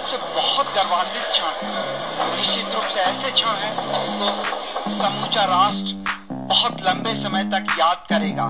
रूप से बहुत गर्वान्वित क्षण। है निश्चित रूप से ऐसे क्षण है जिसको समूचा राष्ट्र बहुत लंबे समय तक याद करेगा।